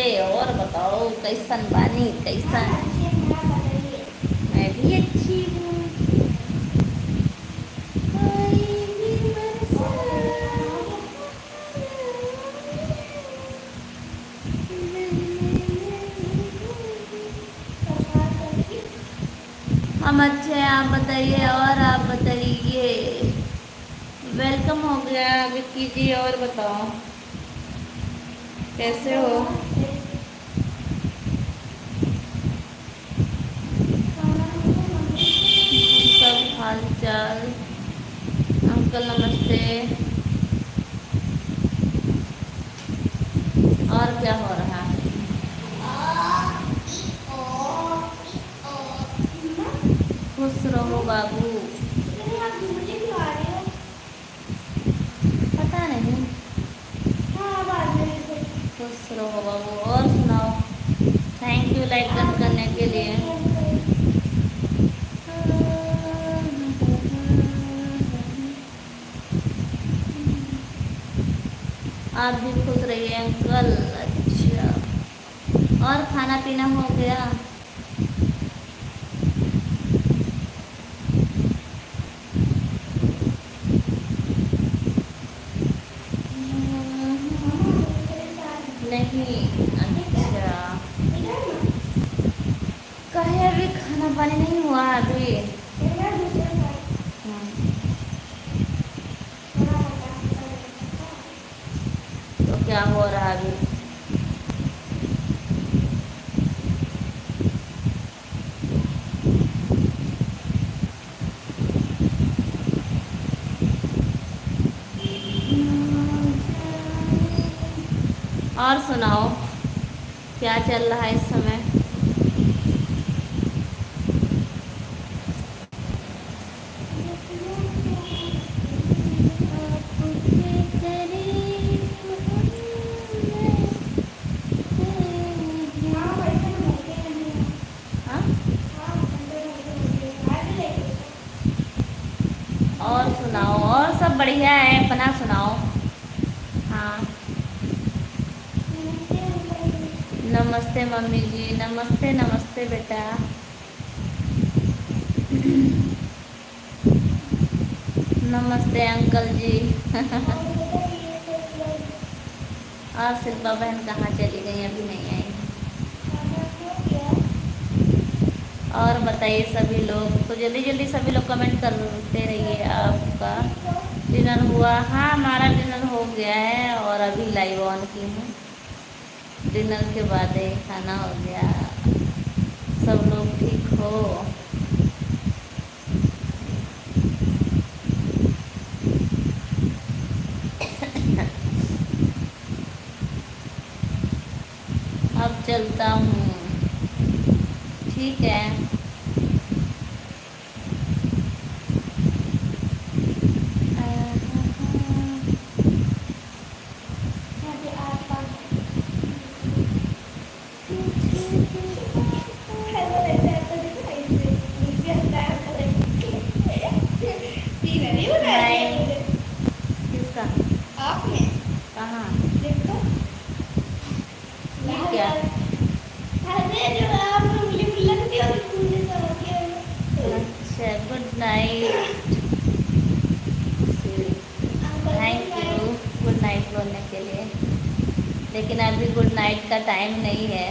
मुझे और बताओ, कैसन बानी, कैसन? हम अच्छे हैं, आप बताइए और आप बताइए। वेलकम हो गया, विक्की जी, और बताओ। कैसे हो? अंकल अंकल नमस्ते और क्या हो रहा है? खुश रहो बाबू। पता नहीं। खुश रहो बाबू। और सुनाओ। थैंक यू लाइक आप भी खुश रहिए अंकल। अच्छा। और खाना पीना हो गया? नहीं। अच्छा। कहे अभी खाना पानी नहीं हुआ अभी। क्या हो रहा है अभी? और सुनाओ क्या चल रहा है इस समय? और सुनाओ, और सब बढ़िया है, अपना सुनाओ। हाँ। नमस्ते मम्मी जी, नमस्ते नमस्ते बेटा। नमस्ते अंकल जी। और शिल्पा बहन कहाँ चली गई? अभी नहीं आई। और बताइए सभी लोग तो जल्दी जल्दी सभी लोग कमेंट करते रहिए आपका। डिनर हुआ। हाँ हमारा डिनर हो गया है और अभी लाइव ऑन की हूँ। डिनर के बाद ही खाना हो गया। सब लोग ठीक हो? अब चलता हूँ। ठीक है लेकिन अभी गुड नाइट का टाइम नहीं है।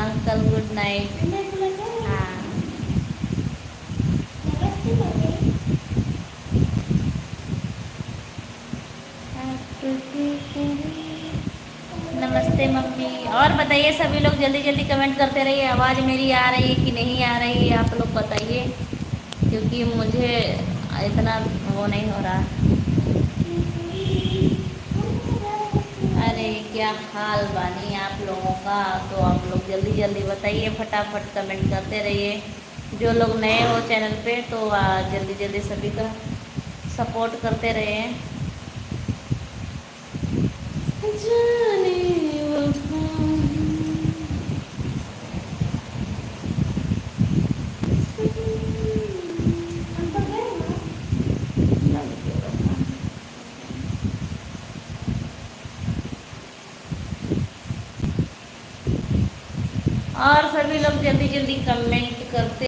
अंकल गुड नाइट नमस्ते मम्मी। और बताइए, सभी लोग जल्दी जल्दी कमेंट करते रहिए। आवाज़ मेरी आ रही है कि नहीं आ रही है, आप लोग बताइए। क्योंकि मुझे इतना वो नहीं हो रहा। क्या हाल बानी आप लोगों का। तो आप लोग जल्दी जल्दी बताइए, फटाफट कमेंट करते रहिए। जो लोग नए हो चैनल पे तो जल्दी जल्दी सभी का सपोर्ट करते रहे जाने और सभी लोग जल्दी जल्दी कमेंट करते